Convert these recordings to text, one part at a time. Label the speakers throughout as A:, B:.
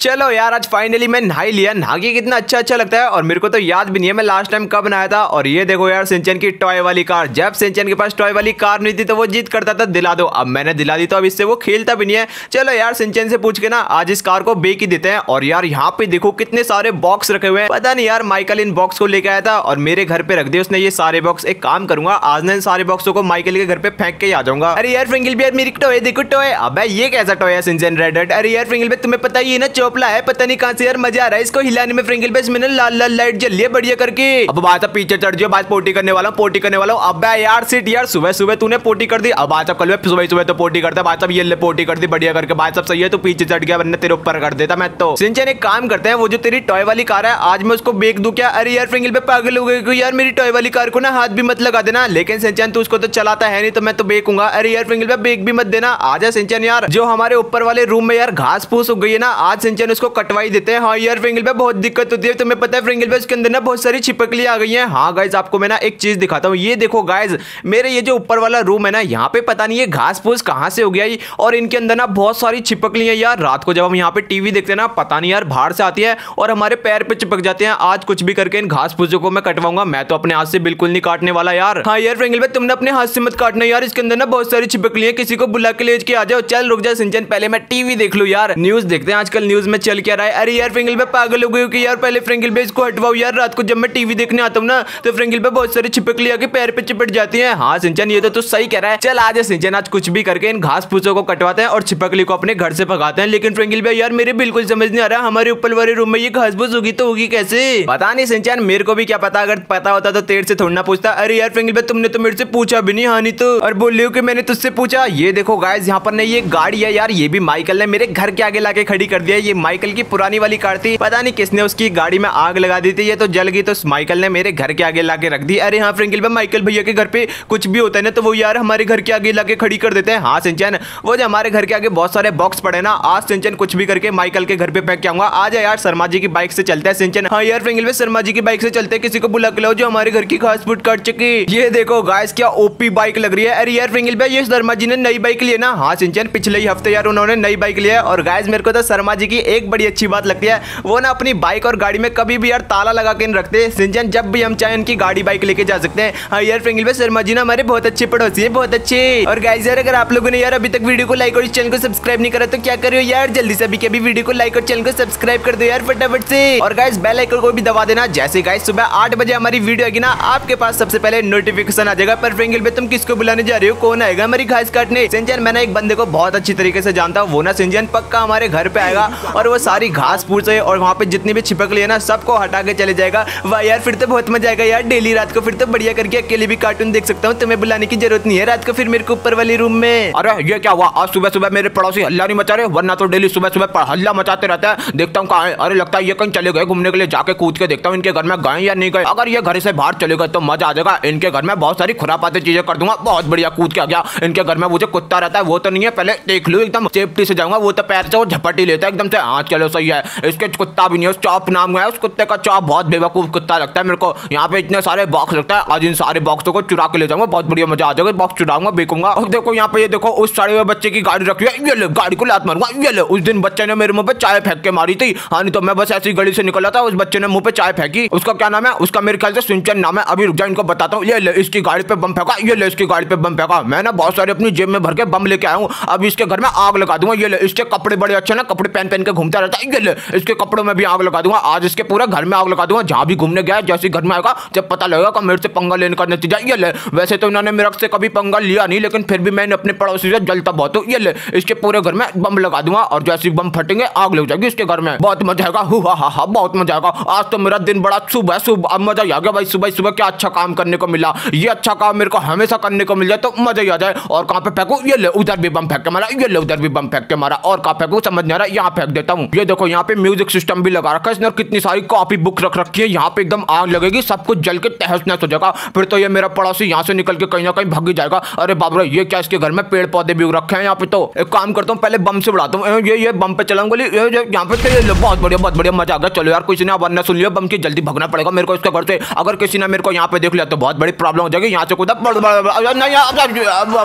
A: चलो यार, आज फाइनली मैं नहाई लिया। नहा के कितना अच्छा अच्छा लगता है। और मेरे को तो याद भी नहीं है, मैं लास्ट टाइम कब नहाया था। और ये देखो यार, सिंचन की टॉय वाली कार जब सिंचन के पास टॉय वाली कार नहीं थी तो वो जीत करता था, दिला दो। अब मैंने दिला दी तो अब इससे वो खेलता भी नहीं है। चलो यार, सिंचन से पूछ के ना, आज इस कार को बेक ही देते हैं। और यार, यहाँ पे देखो कितने सारे बॉक्स रखे हुए हैं। पता नहीं यार माइकल इन बॉक्स को लेके आया था, और मेरे घर पे रख दिए उसने ये सारे बॉक्स एक काम करूँगा, आज ने इन सारे बॉक्सों को माइकल के घर पे फेंक के आ जाऊँगा। अरे यार फ्रिंगल भी यार मेरी टॉय देखो टॉय अब ये कैसा टॉय है सिंचन रेड अरे यार फ्रिंगल तुम्हें पता ही ना चोपला है, पता नहीं कहाँ से यार, मज़ा आ रहा है इसको हिलाने में, फ्रिंगल बेस मैंने लाल लाल लाइट जल है बढ़िया करके। अब बात पीछे चढ़ जाओ, बात पोटी करने वाला हूँ, पोटी करने वाला हूँ। अब यार सिट यार, सुबह सुबह तूने पोटी कर दी। अब बात कल सुबह सुबह तो पोटी करता, बात सब ये पोटी कर दी, बढ़िया करके। बात सब सही है तो पीछे चढ़ गया, वरना तेरे ऊपर कर देता मैं तो। सिंचन एक काम करते हैं, वो जो तेरी टॉय वाली कार है, आज मैं उसको बेच दू क्या? अरे यार, फ्रिंगल पे पागल हो गई यार, मेरी टॉय वाली कार को ना हाथ भी मत लगा देना। लेकिन सिंचन, तू उसको तो चलाता है नहीं तो मैं तो बेकूँगा। अरे यार, फ्रिंगल पे बेक भी मत देना। आज सिंचन यार, जो हमारे ऊपर वाले रूम में यार घास फूस हो गई है ना, आज सिंचन उसको कटवाई देते हैं। हाँ यार फ्रिंगल पे बहुत दिक्कत होती है। तुम्हें पता है फ्रिंगल पे इसके अंदर ना बहुत सारी छिपकली आ गई हैं। हाँ गाइज़ आपको मैं ना एक चीज़ दिखाता हूँ। ये देखो गाइज़ मेरे ये जो ऊपर वाला रूम है ना, यहाँ पे पता नहीं ये घास फूस कहाँ से हो गया और इनके अंदर ना बहुत सारी छिपकली है यार। रात को जब हम यहाँ पे टीवी देखते हैं ना, पता नहीं यार, बाहर से आती है और हमारे पैर पे चिपक जाते हैं। आज कुछ भी करके इन घास फूसों को मैं कटवाऊँगा। मैं तो अपने हाथ से बिल्कुल नहीं काटने वाला यार। हाँ यार फ्रिंगल भाई तुमने अपने हाथ से मत काटना यार। इसके अंदर ना बहुत सारी छिपकली है। किसी को बुला के ले के आ जाओ। चल, रुक जाए सिंचन, पहले मैं टीवी देख लू यार। न्यूज़ देखते हैं आजकल न्यूज़ में चल क्या रहा है? अरे यार फ्रिंगल भाई पागल हो गई कि यार, पहले फ्रेंगिल पे इसको हटवाओ यार, रात को जब मैं टीवी देखने आता हूँ ना तो फ्रेंगिल पे बहुत सारी छिपकली आके पैर पे चिपट जाती है। हाँ सिंचन, ये तो तू सही कह रहा है। चल, आज सिंचन, आज कुछ भी करके इन घास फूसों को कटवाते हैं और छिपकली को अपने घर से भगाते हैं। लेकिन फ्रेंगिल भाई यार, मेरे बिल्कुल समझ नहीं आ रहा, हमारे ऊपर वाले रूम में ये घास फूस होगी तो होगी कैसे? पता नहीं सिंचन, मेरे को भी क्या पता, अगर पता होता तो तेर से थोड़ा ना पूछता। अरे यार फ्रेंगिल भाई तुमने तो मेरे से पूछा भी नहीं, हानि तो। और बोल रही हो कि मैंने तुझसे पूछा, ये देखो गाइस यहाँ पर नहीं, ये गाड़ी है यार, ये भी माइकल ने मेरे घर के आगे लाके खड़ी कर दिया ये माइकल की पुरानी वाली कार थी। पता नहीं किसने उसकी गाड़ी में आग लगा दी थी, ये तो जल गई तो माइकल ने मेरे घर के आगे लाके रख दी। अरे हाँ फ्रेंकिल भाई, माइकल भैया के घर पे कुछ भी होता है ना तो वो यार हमारे घर के आगे लाके खड़ी कर देते हैं। हाँ सिंचन, वो जो हमारे घर के आगे बहुत सारे बॉक्स पड़े ना, आज सिंचन कुछ भी करके माइकल के घर पे पैक क्या आ जाए यार शर्मा जी की बाइक से चलते हैं, सिंचन। हाँ यार, फ्रेंकिल भाई, शर्मा जी की बाइक से चलते किसी को बुला के लो जो हमारे घर की घास फूट काट चुकी ये देखो गाइस क्या ओपी बाइक लग रही है। अरे यार, फ्रेंकिल भाई, ये शर्मा जी ने नई बाइक ली ना। हाँ सिंचन, पिछले ही हफ़्ते यार उन्होंने नई बाइक लिया और गाइस मेरे को तो शर्मा जी की एक बड़ी अच्छी बात लगती है। वो ना अपनी बाइक और गाड़ी में कभी भी यार ताला लगा के रखते। सिंचन जब भी हम चाहे उनकी गाड़ी बाइक लेके जा सकते हैं। हाँ यार फ्रेंगिल भाई शर्मा जी ना हमारे बहुत अच्छे पड़ोसी है, बहुत अच्छे। और गाइस यार, अगर आप लोगों ने यार अभी तक वीडियो को लाइक और चैनल को सब्सक्राइब नहीं करा तो क्या करो यार, जल्दी से अभी के अभी वीडियो को लाइक और चैनल को सब्सक्राइब कर दो यार, फटाफट से। और गाइस बेल आइकन को भी दबा देना। जैसे गाइस सुबह आठ बजे हमारी वीडियो आएगी ना, आपके पास सबसे पहले नोटिफिकेशन आ जाएगा। पर फ्रेंगिल भाई तुम किसको बुलाने जा रहे हो? कौन आएगा हमारी घास काटने? सिंचन, मैंने एक बंदे को बहुत अच्छी तरीके से जानता हूँ। वो ना सिंचन पक्का हमारे घर पे आएगा। और वो सारी घास फूस है और वहाँ पे जितनी भी छिपक ली है ना, सबको हटा के चले जाएगा। वाह यार, फिर तो बहुत मज़ा आएगा यार, डेली रात को फिर तो बढ़िया करके अकेले भी कार्टून देख सकता हूँ, तुम्हें बुलाने की ज़रूरत नहीं है। रात को फिर मेरे को ऊपर वाले रूम में।
B: अरे, ये क्या हुआ? आज सुबह सुबह मेरे पड़ोसी हल्ला नहीं मचा रहे? वरना तो डेली सुबह सुबह हल्ला मचाते रहता है। देखता हूँ कहा अरे, लगता है ये कहीं चले गए घूमने के लिए। जाके कूद के देखता हूँ इनके घर में गए या नहीं गए। अगर ये घर से बाहर चले गए तो मज़ा आ जाएगा। इनके घर में बहुत सारी खुरापाते चीज़ें कर दूँगा। बहुत बढ़िया, कूद के आ गया। इनके घर में मुझे कुत्ता रहता है, वो तो नहीं है। पहले देख लू, एकदम सेफ्टी से जाऊँगा। वो तो पैर से वो झपटी लेता है, एकदम से हाँ चलो, सही है। इसके कुत्ता भी नहीं है चौप नाम है, उस कुत्ते का चौप बहुत बेवकूफ़ कुत्ता लगता है मेरे को। यहाँ पे इतने सारे बॉक्स लगता है, आज इन सारे बॉक्सों को चुरा के ले जाऊँगा, बहुत बढ़िया मज़ा आ जाएगा बॉक्स चुराऊँगा, बेकूँगा। और देखो, यहाँ पे ये देखो, उस सारे हुए बच्चे की गाड़ी रखी है, ये ले, गाड़ी को लात मारूँगा, ये ले। उस दिन बच्चे ने मेरे मुँह पे चाय फेंक के मारी थी। हाँ नहीं तो मैं बस ऐसी गली से निकला था उस बच्चे ने मुँह पे चाय फेंकी। उसका क्या नाम है? उसका मेरे ख्याल से सिंचन नाम है। अभी रुक जाए इनको बताता हूँ। ये ले, इसकी गाड़ी पे बम फेंका, ये ले, इसकी गाड़ी पे बम फेंका। मैं ना बहुत सारे अपनी जेब में भर के बम लेके आया हूँ। अब इसके घर में आग लगा दूँगा, ये ले, इसके कपड़े बड़े अच्छे ना, कपड़े पहन पहन के घूमता रहता है। इसके कपड़ों में भी आग लगा दूँगा। आज इसके पूरे घर में आग लगा दूँगा। जहाँ भी घूमने गया, जैसे घर में आएगा, जब पता लगेगा कि मेरे से पंगा लेने का नतीजा, ये ले। वैसे तो इन्होंने मेरे से कभी पंगा लिया नहीं, लेकिन फिर भी मैंने अपने पड़ोसी से जलता बहुत ये ले, इसके पूरे घर में बम लगा दूँगा और जैसे बम फटेंगे, आग लग जाएगी इसके घर में। बहुत मज़ा आएगा। हा हा हा बहुत मज़ा आएगा। आज तो मेरा दिन बड़ा सुबह सुबह मज़ा आ गया भाई सुबह सुबह क्या अच्छा काम करने को मिला। ये अच्छा काम मेरे को हमेशा करने को मिल जाए तो मज़ा ही आ जाए। और कहाँ पे फेंकू? ये ले, उधर भी बम फेंक के मारा, ये ले, उधर भी बम फेंक के मारा। और कहाँ फेंकू? समझ नहीं आ रहा, यहाँ फेंक देता हूँ। ये देखो, यहाँ पे म्यूज़िक सिस्टम भी लगा रखा है इसने कितनी सारी कॉपी बुक रख रखी है। यहाँ पे एकदम आग लगेगी, सब कुछ जल के तहस नहस हो जाएगा। फिर तो ये मेरा पड़ोसी यहाँ से निकल के कहीं ना कहीं भाग जाएगा। अरे बाबरा ये क्या इसके घर में पेड़ पौधे भी रखे हैं यहाँ पे तो? एक काम करता हूँ, पहले बम से बढ़ाता हूँ। ये ये बम पे चलाऊँगा यहाँ पे तो बहुत बढ़िया बहुत बढ़िया, मज़ा आ गया। चलो यार, किसी ने अब सुन लिया, बम की जल्दी भगना पड़ेगा मेरे को इसके घर से। अगर किसी ने मेरे को यहाँ पे देख लिया तो बहुत बड़ी प्रॉब्लम हो जाएगी। यहाँ से खुद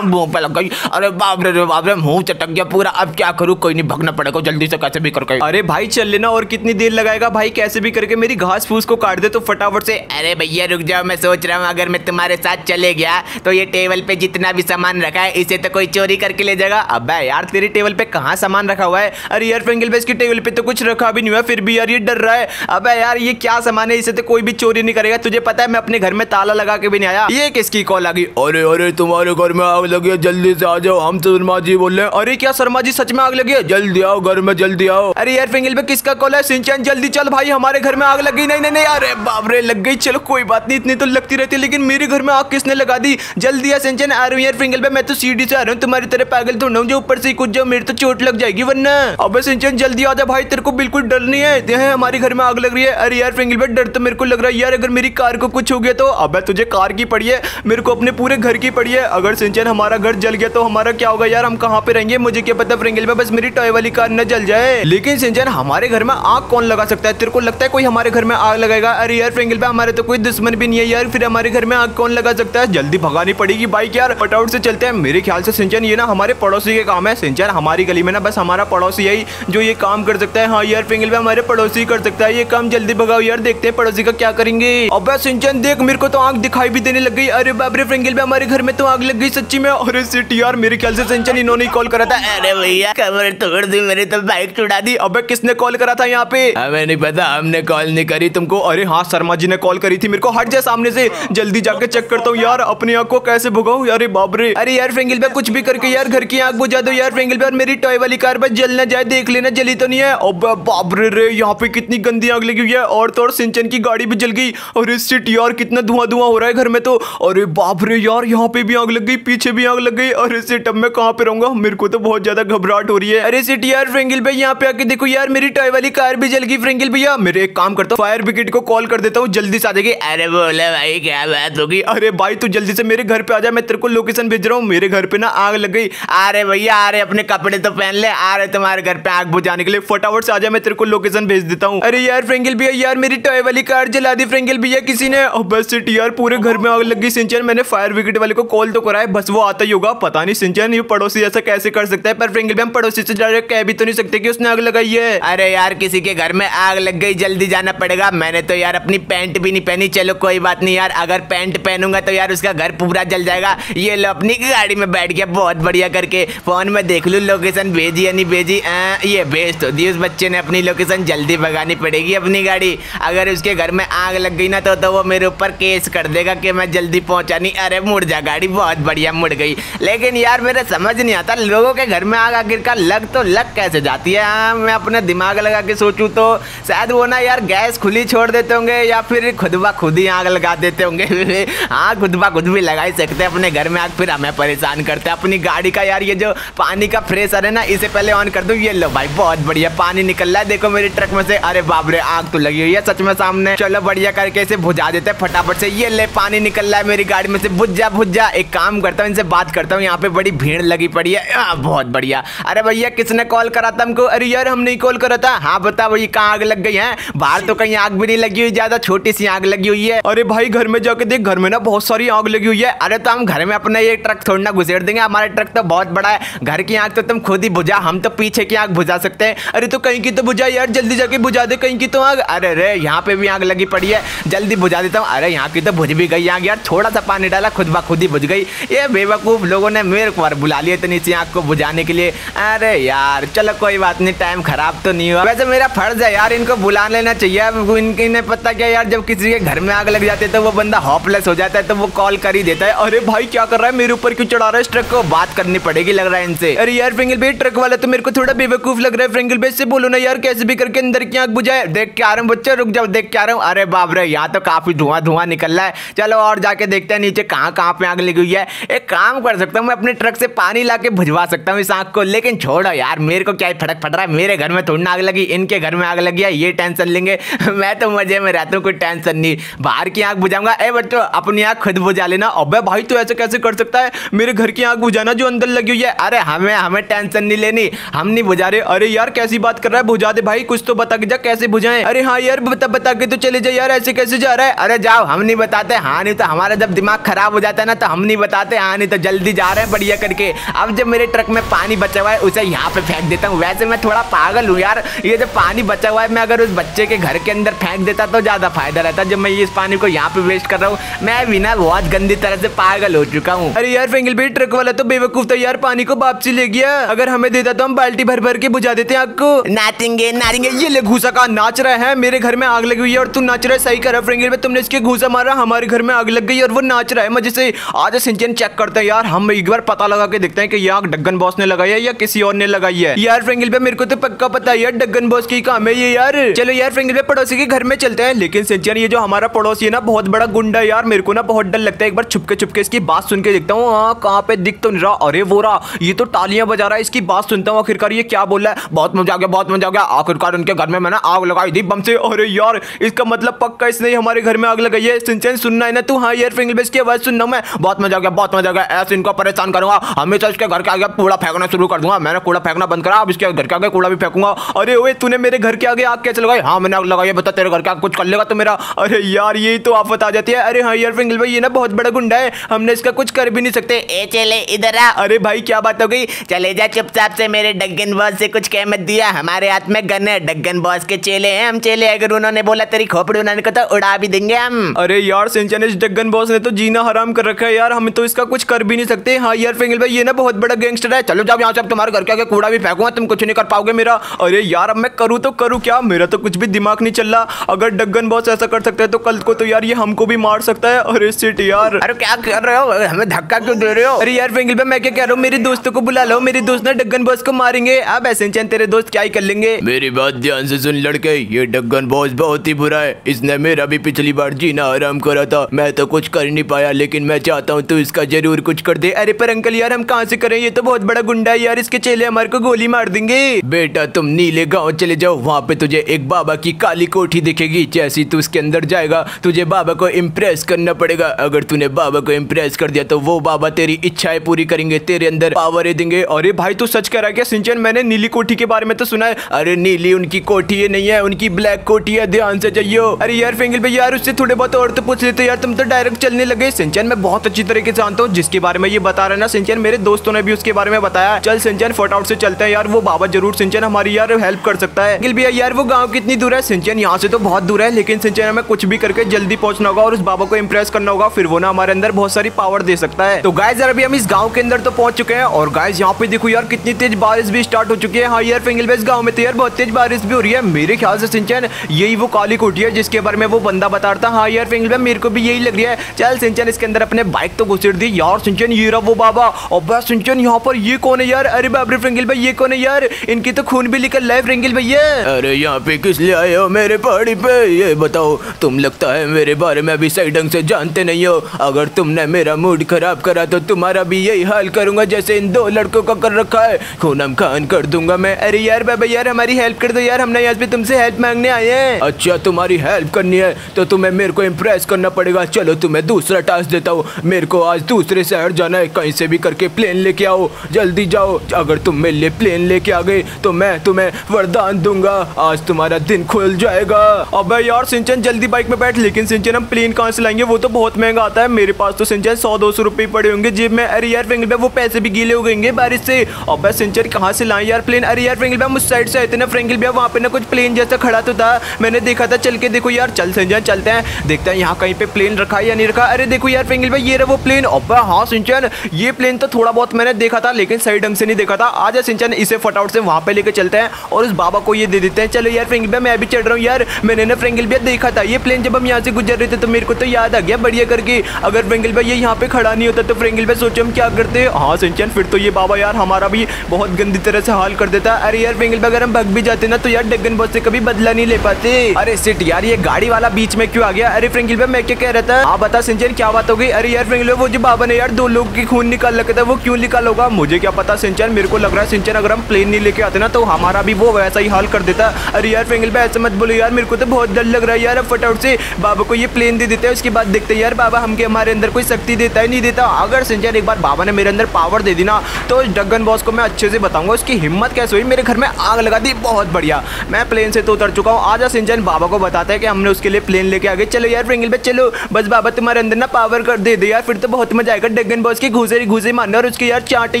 B: मुँह पे लग गई। अरे बाप रे बाप रे, मुँह चटक गया पूरा। अब क्या करूँ, कोई नहीं, भगना पड़ेगा, जल्दी से कैसे भी करके
A: अरे भाई चल लेना और कितनी देर लगाएगा भाई? कैसे भी करके मेरी घास फूस को काट दे तो फटाफट से।
C: अरे भैया रुक जाओ मैं सोच रहा हूँ अगर मैं तुम्हारे साथ चले गया तो ये टेबल पे जितना भी सामान रखा है इसे तो कोई चोरी करके ले जाएगा।
A: अब यार तेरी टेबल पे कहाँ सामान रखा हुआ है? अरे यार फ्रेंगल बेस की टेबल पे तो कुछ रखा भी नहीं हुआ फिर भी यार ये डर रहा है। अब यार ये क्या सामान है इसे तो कोई भी चोरी नहीं करेगा। तुझे पता है मैं अपने घर में ताला लगा के भी नहीं आया। ये किसकी कॉल आ गई?
B: अरे अरे तुम्हारे घर में आग लगी है जल्दी से आ जाओ हम तो शर्मा जी बोल रहे हैं।
A: अरे क्या शर्मा जी सच में आग लगी है?
B: जल्दी आओ घर में जल्दी आओ
A: अरे यार, फिंगल पे किसका कॉल है? सिंचन, जल्दी चल भाई, हमारे घर में आग लग। नहीं नहीं नहीं, अरे बाबरे लग गई। चलो, कोई बात नहीं, इतनी तो लगती रहती लेकिन मेरे घर में आग किसने लगा दी? जल्दी यार सिंचन, आ रहा हूँ यार, फिंगल पे, मैं तो सीढ़ी से आ रहा हूँ, तुम्हारी तरह पागल तो जो ऊपर से कुछ जाओ, मेरी तो चोट लग जाएगी, वरना। अब सिंचन, जल्दी आ जा भाई, तेरे को बिल्कुल डर नहीं है? हमारे घर में आग लग रही है। अरे यार, फिंगल पे, डर तो मेरे को लग रहा है, यार, अगर मेरी कार को कुछ हो गया तो। अब तुझे कार की पड़ी है, मेरे को अपने पूरे घर की पड़ी है। अगर सिंचन, हमारा घर जल गया तो हमारा क्या होगा यार, हम कहाँ पे रहेंगे? मुझे क्या पता फ्रेंगल में बस मेरी टॉय वाली कार न जल जाए। लेकिन सिंचन हमारे घर में आग कौन लगा सकता है? तेरे को लगता है कोई हमारे घर में आग लगाएगा? अरे यार फ्रेंगल पे हमारे तो कोई दुश्मन भी नहीं है यार। फिर हमारे घर में आग कौन लगा सकता है? जल्दी भगानी पड़ेगी बाइक यार। फटाउट से चलते हैं। मेरे ख्याल से सिंचन ये ना हमारे पड़ोसी के काम है। सिंचन हमारी गली में ना बस हमारा पड़ोसी यही जो ये काम कर सकता है। हाँ यार फ्रेंगल पे हमारे पड़ोसी कर सकता है। ये काम जल्दी भगाओ यार, देखते हैं पड़ोसी का क्या करेंगे। अब सिंचन देख, मेरे को तो आग दिखाई भी देने लग गई। अरे बाबरे फ्रेंगल पे हमारे घर में तो आग लग गई सच्ची में। अरे सिट यार, मेरे ख्याल से सिंचन इन्होंने कॉल करा था।
C: अरे भैया, कमर तोड़ दी मेरी तो बाइक चुड़ा दी
A: अबे किसने कॉल करा था यहाँ पे?
B: हमें नहीं पता हमने कॉल नहीं करी
A: तुमको। अरे हाँ शर्मा जी ने कॉल करी थी मेरे को। हट जाए सामने से जल्दी जाके चेक करता हूँ यार अपनी आँख को कैसे भुगाऊ? अरे बाबरे अरे यार फेंगिल पे कुछ भी करके यार घर की आग बुझा दो यार फ्रेंगल पे मेरी टॉय वाली कार बस जल जाए देख लेना जली तो नहीं है। अब बाबरे रे यहाँ पे कितनी गंदी आग लगी हुई है। और तो और सिंचन की गाड़ी भी जल गई। और इस सिट यार कितना धुआँ धुआँ हो रहा है घर में तो। अरे बाबरे यार यहाँ पे भी आग लग गई पीछे भी आग लग गई। अरे सिट अब मैं कहाँ पे रहूँगा? मेरे को तो बहुत ज़्यादा घबराहट हो रही है। अरे सिट यार फेंगिल भाई यहाँ पे आके देखो यार, मेरी टॉय वाली कार भी जल गई फ्रेंगिल भैया। मेरे एक काम करता हूँ फायर ब्रिगेड को कॉल कर देता हूँ, जल्दी से आ जाएगी।
C: अरे बोले भाई, क्या बात होगी?
A: अरे भाई, तू जल्दी से मेरे घर पे आ जा, मैं तेरे को लोकेशन भेज रहा हूँ। मेरे घर पे ना आग लग गई।
C: अरे भैया रहे, अपने कपड़े तो पहन ले। आ रहे तुम्हारे घर पे आग बुझाने के लिए।
A: फटाफट से आ जा, मैं तेरे को लोकेशन भेज देता हूँ। अरे यार फ्रेंगिल भैया, यार, मेरी टॉय वाली कार जला दी फ्रेंगिल भैया किसी ने। बस यार, पूरे घर में आग लग गई। सिंचन, मैंने फायर ब्रिगेड वाले को कॉल तो कराया बस वो आता ही होगा। पता नहीं, सिंचन, ये पड़ोसी ऐसा कैसे कर सकता है? पर फ्रेंगिल भैया, हम पड़ोसी से डायरेक्ट कह भी तो नहीं सकते कि उसने आग लगाई है?
C: अरे यार किसी के घर में आग लग गई जल्दी जाना पड़ेगा। मैंने तो यार अपनी पैंट भी नहीं पहनी। चलो कोई बात नहीं यार अगर पैंट पहनूँगा तो यार उसका घर पूरा जल जाएगा। ये लो अपनी गाड़ी में बैठ गया बहुत बढ़िया करके। फ़ोन में देख लू लोकेशन भेजी या नहीं भेजी। ये भेज तो दी उस बच्चे ने अपनी लोकेशन जल्दी भगानी पड़ेगी अपनी गाड़ी। अगर उसके घर में आग लग गई ना तो, तो वो मेरे ऊपर केस कर देगा कि मैं जल्दी पहुँचा नहीं। अरे मुड़ जा गाड़ी बहुत बढ़िया मुड़ गई। लेकिन यार मेरे समझ नहीं आता लोगों के घर में आग आखिरकार लग तो लग कैसे जाती है आ, मैं अपना दिमाग लगा के सोचूं तो शायद वो ना यार गैस खुली छोड़ देते होंगे या फिर खुद ब खुद ही आग लगा देते होंगे। हाँ खुद ब खुद भी लगा ही सकते हैं अपने घर में आग फिर हमें परेशान करते हैं। अपनी गाड़ी का यार ये जो पानी का फ्रेशर है ना इसे पहले ऑन कर दो। ये लो भाई बहुत बढ़िया पानी निकल रहा है। देखो मेरी ट्रक में से अरे बाबरे आग तो लगी हुई है सच में सामने। चलो बढ़िया करके इसे भुजा देते हैं फटाफट से। ये ले पानी निकल रहा है मेरी गाड़ी में से। बुझ जा जा एक काम करता हूँ इनसे बात करता हूँ। यहाँ पे बड़ी भीड़ लगी पड़ी है। बहुत बढ़िया। अरे भैया किसने कॉल करा था हमको? अरे यार हम नहीं कॉल करा था हाँ बता वही कहाँ आग लग गई है? बाहर तो कहीं आग भी नहीं लगी हुई ज़्यादा, छोटी सी आग लगी हुई है। अरे भाई, घर में जाके देख, घर में ना बहुत सारी आग लगी हुई है। अरे तो हम घर में अपना ये ट्रक थोड़ा ना देंगे, हमारा ट्रक तो बहुत बड़ा है। घर की आग तो तुम खुद ही बुझा, हम तो पीछे की आग बुझा सकते हैं। अरे तो कहीं की तो बुझा, यार, जल्दी जाके बुझा दे कहीं की तो आग। अरे अरे यहाँ पे भी आग लगी पड़ी है। जल्दी बुझा देता हूँ। अरे यहाँ की तो बुझ भी गई आग, यार थोड़ा सा पानी डाला, खुद ब खुद ही बुझ गई। ये बेवकूफ़ लोगों ने मेरे को बुला लिया इतनी सी आग को बुझाने के लिए। अरे यार, चलो कोई बात नहीं टाइम खराब तो नहीं हुआ। वैसे मेरा फ़र्ज़ है यार, इनको बुला लेना चाहिए। इनकी ने पता क्या यार, जब किसी के घर में आग लग जाती है तो वो बंदा हॉपलेस हो जाता है तो वो कॉल कर ही देता है। अरे भाई, क्या कर रहा है? मेरे ऊपर क्यों चढ़ा रहा है? इस ट्रक को बात करनी पड़ेगी लग रहा है इनसे। अरे यार फ्रेंगल भाई ट्रक वाला तो मेरे को थोड़ा बेवकूफ़ लग रहा है। फ्रेंगल भाई से बोलो ना यार, कैसे भी करके अंदर की आग बुझाए। देख के आ रहा हूँ, बच्चे, रुक जाओ, देख के आ रहा हूँ। अरे बाप रे, यहाँ तो काफ़ी धुआँ धुआँ निकल रहा है। चलो और जाके देखते हैं नीचे कहाँ कहाँ पे आग लगी हुई है। एक काम कर सकता हूँ, मैं अपने ट्रक से पानी ला के भुजवा सकता हूँ इस आग को। लेकिन छोड़ो यार, मेरे को क्या फटक फट रहा है। मेरे घर में थोड़ी आग लगी, इनके घर में आग लगी है, ये टेंशन लेंगे। मैं तो मज़े में रहता हूँ, कोई टेंशन नहीं। बाहर की आग बुझाऊँगा। ए बच्चों, अपनी आग खुद बुझा लेना। अबे भाई तो ऐसे कैसे कर सकता है? मेरे घर की आग बुझाना जो अंदर लगी हुई है। अरे हमें हमें टेंशन नहीं लेनी। हम नहीं बुझा रहे। अरे यार, कैसी बात कर रहा है? बुझा दे भाई, कुछ तो बता के जा, कैसे बुझाएँ? अरे हाँ यार, बता बता के तो चले जाए यार, ऐसे कैसे जा रहा है? अरे जाओ, हम नहीं बताते। हाँ नहीं तो हमारा जब दिमाग खराब हो जाता है ना तो हम नहीं बताते। हाँ नहीं तो जल्दी जा रहे हैं बढ़िया करके। अब जब मेरे ट्रक में पानी बचा हुआ है, उसे यहाँ पे फेंक देता हूँ। वैसे मैं थोड़ा बड़ा पागल हूँ यार। ये जो पानी बचा हुआ है मैं अगर उस बच्चे के घर के अंदर फेंक देता तो ज़्यादा फ़ायदा रहता जब मैं इस पानी को यहाँ पे वेस्ट कर रहा हूँ। मैं बिना बहुत गंदी तरह से पागल हो चुका हूँ।
A: अरे यार फेंगल भाई ट्रक वाला तो बेवकूफ़ था यार पानी को वापसी ले गया। अगर हमें देता तो हम बाल्टी भर भर के बुझा देते आग को।
C: नाचेंगे नाचेंगे।
A: ये ले घूसा का नाच रहा है? मेरे घर में आग लगी हुई है और तू नाच रहा है सही करा फ्रेंगल में तुमने इसके घूसा मारा हमारे घर में आग लग गई और वो नाच रहा है। मज़े से आज सिंचन चेक करते हैं यार हम एक बार पता लगा के देखते हैं कि ये आग डग्गन बॉस ने लगाई है या किसी और ने लगाई है। यार फ्रेंगल पे मेरे को तो पक्का पता है यार डग्गन बॉस की काम है ये यार। चलो यार फ्रेंगल पड़ोसी के घर में चलते हैं। लेकिन सिंचन ये जो हमारा पड़ोसी है ना, बहुत बड़ा गुंडा यार। मेरे को ना बहुत डर लगता है। एक बार छुपके छुपके इसकी बात सुन के देखता हूँ। हाँ कहाँ पे दिख तो नहीं रहा। अरे वो रहा। ये तो तालियाँ बजा रहा है। इसकी बात सुनता हूँ आखिरकार। ये क्या बोल रहा है? बहुत मज़ा आ गया, बहुत मज़ा आ गया। आखिरकार उनके घर में मैंने आग लगाई थी बम से। अरे यार, इसका मतलब पक्का इसने हमारे घर में आग लगाई है। सिंचन सुनना है ना तू? हाँ यार फिंगल बेस की आवाज़ सुनना मैं। बहुत मज़ा आ गया, बहुत मज़ा आ गया। ऐसे इनको परेशान करूँगा। हमेशा इसके घर के आगे कूड़ा फेंकना शुरू कर दूँगा। मैंने कूड़ा फेंकना बंद करा। अब इसके घर के आगे कूड़ा भी फेंकूँगा। अरे ओए तूने मेरे घर के आगे आग कैसे लगाई हाँ मैंने आग लगाई बता तेरे घर के आगे कुछ कर लेगा तो मेरा। अरे यार यही तो आफत आ जाती है। अरे हाँ यार फिंगल भाई ये ना बहुत बड़ा गुंडा है। हमने इसका कुछ कर भी नहीं सकते।
C: ए चले इधर आ।
A: अरे भाई क्या बात हो गई?
C: चले जा चुपचाप से मेरे डग्गन बॉस से कुछ कह मत दिया। हमारे हाथ में गन है। डग्गन बॉस के चेले हैं हम चेले। अगर उन्होंने बोला तेरी खोपड़ी उन्होंने को तो उड़ा भी देंगे हम।
A: अरे यार सिंचन इस डग्गन बॉस ने तो जीना हराम कर रखा है यार। हम तो इसका कुछ कर भी नहीं सकते। हाँ यार फिंगल भाई ये ना बहुत बड़ा गैंगस्टर है। चलो जाओ यहाँ से तुम्हारे घर के आगे कूड़ा भी फेंकूँगा तुम कुछ नहीं कर पाओगे मेरा? अरे यार अब मैं करूँ तो करूँ क्या? मेरा तो कुछ भी दिमाग नहीं चल रहा। अगर डगन बॉस ऐसा कर सकता है तो कल को तो यार ये हमको भी मार सकता है। अरे सिट यार।
C: अरे क्या कर रहे हो? हमें धक्का क्यों दे रहे हो?
A: अरे यार फिंगल भाई मैं क्या कह रहा हूँ? मेरे दोस्तों को बुला लो। मेरे दोस्त ना डग्गन बॉस को मारेंगे। अब ऐसे तेरे दोस्त क्या ही कर लेंगे?
B: मेरी बात ध्यान से सुन लड़के। ये डगन बॉस बहुत ही बुरा है। इसने मेरा भी पिछली बार जीना आराम करा था। मैं तो कुछ कर नहीं पाया लेकिन मैं चाहता हूँ तू इसका ज़रूर कुछ कर दे।
A: अरे पर अंकल यार हम कहाँ से करें? ये तो बहुत बड़ा गुंडा है यार। इसके चेले हमारे को गोली मार देंगे।
B: बेटा तुम नीले गाँव चले जाओ, वहाँ पे तुझे एक बाबा की काली कोठी दिखेगी। जैसी तू उसके अंदर जाएगा, तुझे बाबा को इम्प्रेस करना पड़ेगा। अगर तूने बाबा को इम्प्रेस कर दिया तो वो बाबा तेरी इच्छाएँ पूरी करेंगे, तेरे अंदर पावर देंगे।
A: अरे भाई, तू सच कह रहा क्या? सिंचन, मैंने नीली कोठी के बारे में तो सुना है।
B: अरे नीली उनकी कोठी है नहीं है, उनकी ब्लैक कोठी है, ध्यान से जाइयो।
A: अरे यार, फेंगल भाई यार, उससे थोड़े बहुत और तो पूछ लेते यार, तुम तो डायरेक्ट चलने लगे। सिंचन, मैं बहुत अच्छी तरीके से जानता हूँ, जिसके बारे में ये बता रहे ना। सिंचन, मेरे दोस्तों ने भी उसके बारे में बताया। चल सिंचन फटाउट से चलते हैं। यार, वो बाबा ज़रूर सिंचन हमारी यार हेल्प कर सकता है। भैया, यार वो गाँव कितनी दूर है? सिंचन यहाँ से तो बहुत दूर है, लेकिन सिंचन हमें कुछ भी करके जल्दी पहुँचना होगा और उस बाबा को इम्प्रेस करना होगा, फिर वो ना हमारे अंदर बहुत सारी पावर दे सकता है। तो गाय यार अभी हम इस गाँव के अंदर तो पहुँच चुके हैं और गाय यहाँ पे देखो यार कितनी तेज बारिश भी स्टार्ट हो चुकी है। हाँ यार, फिंगल बेस गाँव में तो यार बहुत तेज बारिश भी हो रही है। मेरे ख्याल से सिंचन, यही वो काली कोठी है जिसके बारे में वो बंदा बता रहा था। हाँ यार, फिंगल भाई, मेरे को भी यही लग रही है। चल सिंचन, इसके अंदर अपने बाइक तो घुसेड़ दी। यार, सिंचन, ये रहा वो बाबा। और बस सिंचन, यहाँ पर ये कौन है यार? अरे बाबरे फ्रिंगल भाई, ये कौन है यार? इनकी तो खून भी निकल रहा है भैया।
B: अरे, यहाँ पे किस लिए आए हो मेरे पहाड़ी पे? ये बताओ, तुम लगता है मेरे बारे में अभी सही ढंग से जानते नहीं हो। अगर तुमने मेरा मूड खराब करा तो तुम्हारा भी यही हाल करूँगा, जैसे इन दो लड़कों का कर रखा है। खूनम खान कर दूँगा मैं।
A: अरे यार, बाबा यार, हमारी हेल्प कर दो यार, हमने यहाँ पे तुमसे हेल्प मांगने आए हैं।
B: अच्छा तुम्हारी हेल्प करनी है तो तुम्हें मेरे को इम्प्रेस करना पड़ेगा। चलो, तुम्हें दूसरा टास्क देता हूँ। मेरे को आज दूसरे शहर जाना है, कहीं से भी करके प्लेन लेके आओ। जल्दी जाओ। अगर तुम मेरे लिए प्लेन लेके आ गए तो मैं तुम्हें वरदान दूँगा। आज तुम्हारा दिन खुल जाएगा।
A: अब यार, सिंचन जल्दी बाइक में बैठ, लेकिन सिंचन हम प्लेन कहाँ से लाएँगे? वो तो बहुत महँगा आता है। मेरे पास तो सिंचन सौ, दो सौ रुपए पड़े होंगे जेब में। अरे यार फिंगल वो पैसे भी गीले हो गएँगे बारिश से। अब सिंचन कहाँ से लाए यार प्लेन अरे यार फ्रेंगल भैया उस साइड से आए थे ना फ्रेंगल भैया वहाँ पे ना कुछ प्लेन जैसा खड़ा तो था। मैंने देखा था, चल के देखो यार। चल सिंचन, चलते हैं। देखते हैं यहाँ कहीं पे प्लेन रखा या नहीं रखा। अरे देखो यार फ्रेंगल भाई ये रहा वो प्लेन अब हाँ सिंचन, ये प्लेन तो थोड़ा बहुत मैंने देखा था, लेकिन सही ढंग से नहीं देखा था। आज सिंचन, इसे फटाउट से वहाँ पे लेके चलते हैं और उस बाबा को ये दे देते हैं, चलो यार, फ्रेंगल भैया, मैं भी चढ़ रहा हूँ यार। मैंने ना फ्रेंगल भैया देखा था। ये प्लेन जब हम यहाँ से गुजर रहे थे तो मेरे को तो याद आ गया बढ़िया करके। अगर फ्रेंगल भैया यहाँ पे खड़ा नहीं होता तो फ्रेंगल भैया सोचो हम क्या करते हाँ। सिंचन, फिर तो ये बाबा यार हमारा भी बहुत गंदी तरह से हाल कर देता। अरे यार, फ्रेंगल भैया, अगर हम भग भी जाते ना तो यार डगन बॉस से कभी बदला नहीं ले पाते। अरे सिट यार, ये गाड़ी वाला बीच में क्यों आ गया? अरे फ्रेंगल भैया, मैं क्या कह रहा था? आप बता सिंचन, क्या बात हो गई? अरे यार, फ्रेंगल वो जो बाबा ने यार दो लोग की खून निकाल रखा था, वो क्यों निकाल होगा? मुझे क्या पता सिंचन, मेरे को लग रहा है सिंचन, अगर हम प्लेन नहीं लेके आते ना तो हमारा भी वो वैसा ही हाल कर देता। अरे यार फ्रेंगल भाई ऐसा मत बोलो यार, मेरे को तो बहुत डर लग रहा है यार फटाउट से बाबा को ये प्लेन दे देते हैं, उसके बाद देखते यार, बाबा हमके हमारे अंदर कोई शक्ति देता है, नहीं देता। अगर सिंचन एक बार बाबा ने मेरे अंदर पावर दे दी ना तो डगन बॉस को मैं अच्छे से बताऊँगा, उसकी हिम्मत कैसे हुई? मेरे घर में आग लगा दी, बहुत बढ़िया। मैं प्लेन से तो उतर चुका हूँ। आजा सिंचन, बाबा को बताता है कि हमने उसके लिए प्लेन लेके आगे चलो यार फ्रेंगल पे चलो। बस बाबा तुम्हारे अंदर ना पावर कर दे दे यार, फिर तो बहुत मज़ा आएगा। डगन बॉस की घूसे घूसे मारना और उसके यार चाटे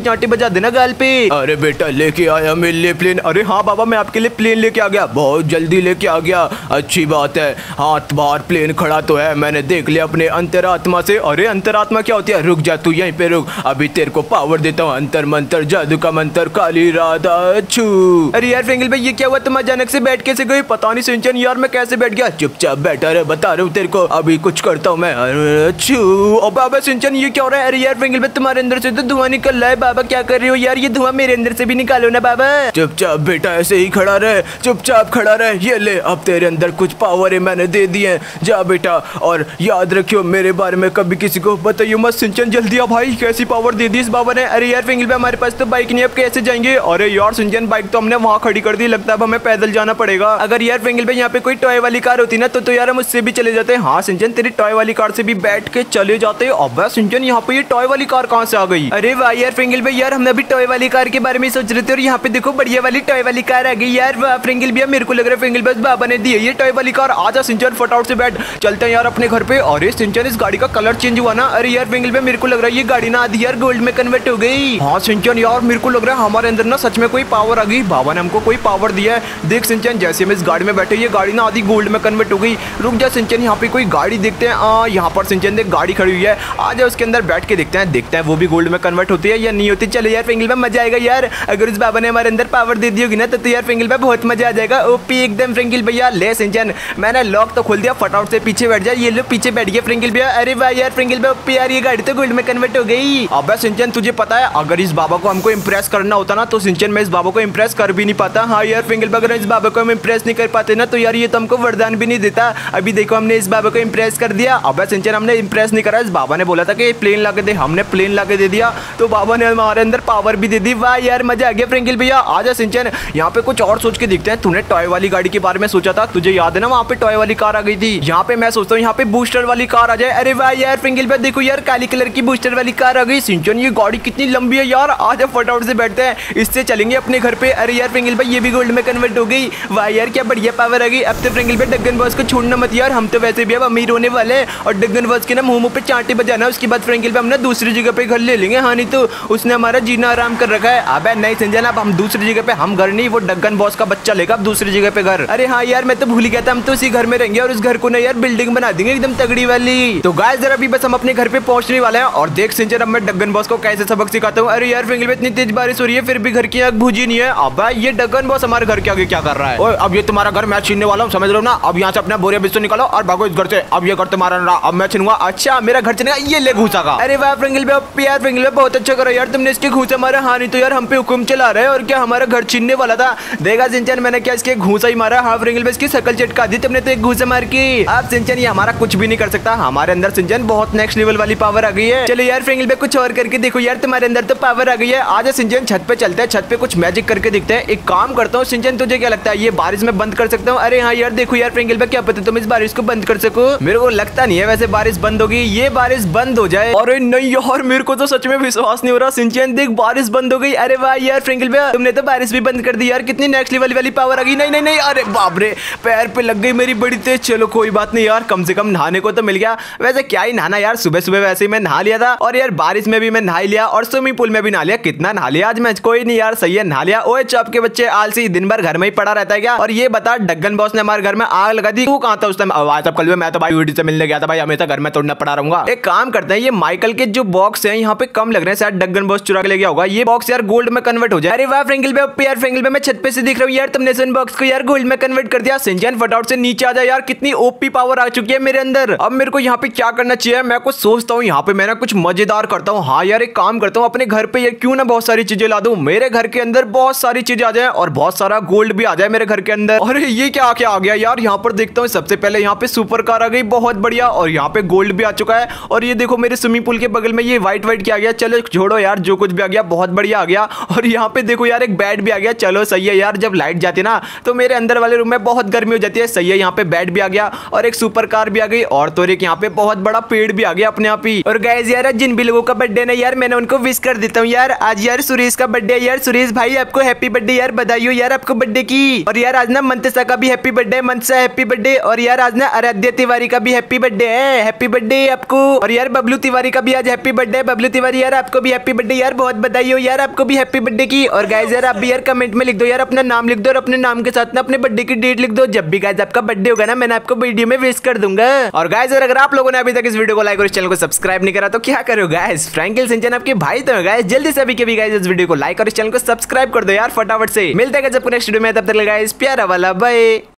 A: चाटे बजा देना गाल पे।
B: अरे बेटा, लेके आया मिल लिए प्लेन अरे हाँ बाबा, मैं आपके लिए प्लेन लेके आ गया। बहुत जल्दी लेके आ गया। अच्छी बात है। हाथ बाहर प्लेन खड़ा तो है। मैंने देख लिया अपने अंतरात्मा से। अरे, अंतरात्मा क्या होती है? रुक जा तू यहीं पे रुक। अभी तेरे को पावर देता हूँ। अंतर मंतर, जादू का मंत्र, काली राधा छू। अरे यार फ्रेंगल भाई, ये क्या हुआ? तुम अचानक से बैठ कैसे गई पता नहीं सिंचन यार, मैं कैसे बैठ गया? चुपचाप बैठा रहे, बता रहा हूँ तेरे को। अभी कुछ करता हूँ मैं। छू। ओ बाबा, सिंचन, ये क्या हो रहा है? अरे यार फ्रेंगल भाई, तुम्हारे अंदर से तो धुआँ निकल रहा है। बाबा, क्या कर रही हो यार? ये धुआँ मेरे अंदर से भी निकालो ना बाबा। चुपचाप बेटा ऐसे ही खड़ा रहे चुपचाप खड़ा रहे। ये ले अब तेरे अंदर कुछ पावर है मैंने दे दिए जा बेटा और याद रखियो मेरे बारे में कभी किसी को बताइयो मत। सिंचन जल्दी आ भाई कैसी पावर दे दी इस बाबा ने? अरे यार फिंगल पे हमारे पास तो बाइक नहीं अब कैसे जाएँगे? अरे यार सिंचन बाइक तो हमने वहाँ खड़ी कर दी लगता है अब हमें पैदल जाना पड़ेगा। अगर यार फिंगल पे यहाँ पे कोई टॉय वाली कार होती ना तो, तो यार हम उससे भी चले जाते। हाँ सिंचन तेरी टॉय वाली कार से भी बैठ के चले जाते। अब सिंचन यहाँ पे टॉय वाली कार कहाँ से आ गई? अरे वाह यार फिंगल भाई यार हमने अभी टॉय वाली कार के बारे में सोच रहे थे और यहाँ पे देखो बढ़िया वाली टॉय वाली कार आ गई यार। फ्रिंगल भैया, मेरे को लग रहा है फ्रिंगल बस बाबा ने दी है। ये टॉय वाली कार आजा सिंचन फटाउट से बैठ। चलते हैं यार अपने घर पे। अरे सिंचन इस गाड़ी का कलर चेंज हुआ ना। अरे यार फ्रिंगल मेरे को लग रहा है ये गाड़ी ना आधी यार गोल्ड में कन्वर्ट हो गई। हाँ सिंचन यार, मेरे को लग रहा है हमारे अंदर ना सच में कोई पावर आ गई। बाबा ने हमको कोई पावर दिया है। देख सिंचन जैसे हम इस गाड़ी में बैठे, ये गाड़ी ना आधी गोल्ड में कन्वर्ट हो गई। रुक जा सिंचन यहाँ पे कोई गाड़ी देखते हैं। यहाँ पर सिंचन देख, गाड़ी खड़ी हुई है। आ जाए उसके अंदर बैठ के देखते हैं। देखते हैं वो भी गोल्ड में कन्वर्ट होती है या नहीं होती। चलो यार फिंगल में मज़ा आएगा यार। अगर उस बाबा ने हमारे अंदर पावर दे दी ना तो, तो यार फिंगल में बहुत मज़ा आ जाएगा। ओपी एकदम फ्रिंगल भैया ले सिंचन। मैंने लॉक तो खोल दिया फटाउट से पीछे बैठ जाए ये लोग पीछे बैठ गए फ्रिंगल भैया। अरे भाई यार फ्रिंगल भाई ओपी यार ये गाड़ी तो गोल्ड में कन्वर्ट हो गई। अब सिंचन तुझे पता है अगर इस बाबा को हमको इम्प्रेस करना होता ना तो सिंचन में इस बाबा को इम्प्रेस कर भी नहीं पाता। हाँ यार फिंगल अगर इस बाबा को हम इम्प्रेस नहीं कर पाते ना तो यार ये तो हमको वरदान भी नहीं देता। अभी देखो हमने इस बाबा को इम्प्रेस कर दिया। अब सिंचन हमने इम्प्रेस नहीं करा। इस बाबा ने बोला था कि प्लेन ला के दे हमने प्लेन ला के दे दिया। तो बाबा ने हमारे अंदर पावर भी दे दी। वाह यार मज़ा आ गया फ्रेंकिल भैया। आजा सिंचन, यहाँ पे कुछ और सोच के दिखते हैं। तूने टॉय वाली गाड़ी के बारे में सोचा था? तुझे याद है ना वहाँ पे टॉय वाली कार आ गई थी? यहाँ पे मैं सोचता हूँ यहाँ पे बूस्टर वाली कार आ जाए। अरे वाह यार फ्रेंकिल भैया देखो यार, काली कलर की बूस्टर वाली कार आ गई। सिंचन, ये गाड़ी कितनी लंबी है यार। आज फटाफट से बैठते हैं। इससे चलेंगे अपने घर पे। अरे यार फ्रेंकिल भाई, ये भी गोल्ड में कन्वर्ट हो गई। वाह यार, क्या बढ़िया पावर आ गई। अब तो फ्रेंकिल भाई डगन बॉस को छोड़ना मत यार। हम तो वैसे भी अब अमीर होने वाले और डगन बॉस के ना मुँह पे चांटे बजाना, उसके बाद फ्रेंकिल भाई हमने दूसरी जगह पे घर ले लेंगे। हाँ नहीं तो उसने हमारा जीना आराम कर रखा है। अब नहीं संजना अब हम दूसरी जगह पे हम घर नहीं, वो डगन बॉस का बच्चा लेगा दूसरी जगह पे घर। अरे हाँ यार, मैं तो भूल गया था, हम तो उसी घर में रहेंगे और उस घर को ना यार बिल्डिंग बना देंगे एकदम तगड़ी वाली। तो गाय जरा अभी बस हम अपने घर पे पहुँचने वाले हैं और देख सिंचन, अब मैं डगन बॉस को कैसे सबक सिखाता हूँ। अरे यार फ्रेंकिल इतनी तेज बारिश हो रही है, फिर भी घर की आग भूजी नहीं है। अब ये डगन बॉस हमारे घर के आगे क्या कर रहा है? अब ये तुम्हारा घर मैं छीनने वाला हूँ, समझ लो ना? अब यहाँ से अपना बोरिया बिस्तर निकालो और भागो इस घर से। अब ये घर तुम्हारा रहा, अब मैं छीनूँगा।
A: अच्छा मेरा घर चलेगा ये ले घूसा का। अरे वाह फ्रेंकिल भाई यार भाई बहुत अच्छा करो यार, तुमने इसके घूसा मारा। हाँ नहीं तो यार, हम पे हुक्म चला रहे और क्या हमारा घर छीनने वाला था। देगा सिंचन, मैंने क्या इसके घूसा ही मारा? हाँ फ्रेंकिल भाई इसकी शकल चटका दी तुमने तो एक घूसा मार की। अब सिंचन, ये हमारा कुछ भी नहीं कर सकता। हमारे अंदर सिंचन बहुत नेक्स्ट लेवल वाली पावर आ गई है। चलो यार फ्रेंकिल भाई कुछ और करके देखो यार, तुम्हारे अंदर तो पावर आ गई है। आज सिंचन छत पे चलते हैं, छत पे कुछ मैजिक करके दिखते हैं। एक काम करता हूँ, सिंचन, तुझे क्या लगता है? ये बारिश में बंद कर सकता हूँ? अरे हाँ यार, देखो यार फ्रेंकिल भाई क्या पता तुम इस बारिश को बंद कर सको? मेरे को लगता नहीं है वैसे बारिश बंद होगी। ये बारिश बंद हो जाए। और नहीं यार, मेरे को तो सच में विश्वास नहीं हो रहा। सिंचन, देख, बारिश बंद हो गई। अरे वाह यार फ्रेंकिल भैया तुमने तो बारिश भी बंद कर दी यार, कितनी नेक्स्ट लेवल वाली पावर आ गई। नहीं नहीं नहीं, अरे बाप रे, पैर पे लग गई मेरी बड़ी तेज। चलो, कोई बात नहीं यार, कम से कम नहाने को तो मिल गया। वैसे क्या ही नहाना यार सुबह सुबह वैसे ही मैं नहा लिया था। और यार, बारिश में भी मैं नहा लिया, और स्विमिंग पूल में भी नहा लिया। कितना नहा लिया आज मैं, कोई नहीं यार, सही है, नहा लिया। ओए चौप के बच्चे, आलसी दिन भर घर में ही पड़ा रहता है क्या? और ये बता डगन बॉस ने हमारे घर में आग लगा दी। तू कहा था उस टाइम आज कल मैं तो भाई वीडियो से मिलने गया था भाई, हमेशा घर में तोड़ना पड़ा रहूँगा। एक काम करते हैं, ये माइकल के जो बॉक्स है, यहाँ पे कम लग रहे हैं, शायद डगन बॉस चुरा के ले गया होगा। ये बॉक्स यार गोल्ड में कन्वर्ट हो जाए। अरे वाह फ्रेंकिल पे यार फ्रेंकिल पे मैं छत पे से दिख रहा हूँ यार, तुमने सन बॉक्स को यार गोल्ड में कन्वर्ट कर दिया। सिंचन फटाउट से नीचे आ जाए यार, कितनी ओपी पावर आ चुकी है मेरे अंदर। अब मेरे को यहाँ पे क्या करना चाहिए? मैं कुछ सोचता हूँ, यहाँ पे मैं कुछ मज़ेदार करता हूँ। हाँ यार, एक काम करता हूँ, अपने घर पे यार क्यों ना बहुत सारी चीज़ें ला दूँ? मेरे घर के अंदर बहुत सारी चीज़ें आ जाए और बहुत सारा गोल्ड भी आ जाए मेरे घर के अंदर। अरे, ये क्या क्या आ गया यार? यहाँ पर देखता हूँ, सबसे पहले यहाँ पे सुपर कार आ गई, बहुत बढ़िया। और यहाँ पे गोल्ड भी आ चुका है। और ये देखो, मेरे स्विमिंग पूल के बगल में ये व्हाइट व्हाइट क्या आ गया? चलो छोड़ो यार, जो कुछ भी आ गया, बहुत बढ़िया आ गया। और यहाँ पे देखो यार, एक बेड भी आ गया। चलो, सही है यार, जब लाइट जाती ना तो मेरे अंदर वाले रूम में बहुत गर्मी हो जाती है। सही है, यहाँ पे बेड भी आ गया और एक सुपर कार भी आ गई और तो एक यहाँ पे बहुत बड़ा पेड़ भी आ गया अपने आप ही। और गैस यार, जिन भी लोगों का बर्थडे ना यार, मैंने उनको विश कर देता हूँ यार। आज यार सुरेश का बर्थडे यार। सुरेश भाई, आपको हैप्पी बर्थडे यार, बधाई यार आपको बर्थडे की। और यार, आज ना मंतसा का भी happy birthday Mantasa happy birthday और यार, आज ना आराध्य तिवारी का भी हैप्पी बर्थडे हैप्पी बर्थडे आपको। और यार, बबलू तिवारी का भी आज हैप्पी बर्थडे बबलू तिवारी, यार, आपको भी हैप्पी बर्थडे यार। बहुत बधाई हो यार, आपको भी हैप्पी बर्थडे की। और यार यार आप भी यार कमेंट में लिख दो यार, अपना नाम लिख दो और अपने नाम के साथ ना अपने बर्थडे की डेट लिख दो। जब भी गाइज़ आपका बर्थडे होगा ना, मैंने आपको वीडियो में विश कर दूँगा। और गाइज़ अगर आप लोगों ने अभी तक इस वीडियो को लाइक और चैनल को सब्सक्राइब नहीं करा तो क्या करो गायस फ्रेंकिल सिंचन आपके भाई तो गाय जल्दी से अभी कभी गाइज़ इस वीडियो को लाइक और इस चैनल को सब्सक्राइब कर दो यार फटाफट से। मिलते हैं जब नेक्स्ट वीडियो में। तब तक लगाइज प्यारा वाला बाय